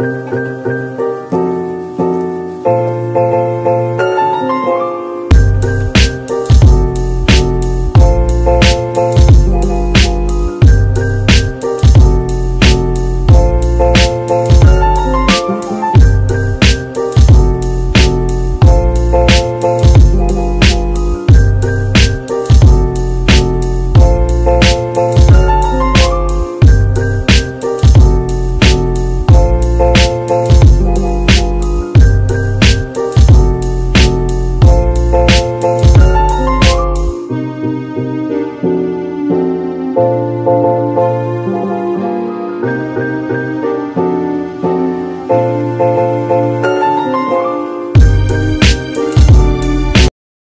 Thank you. Música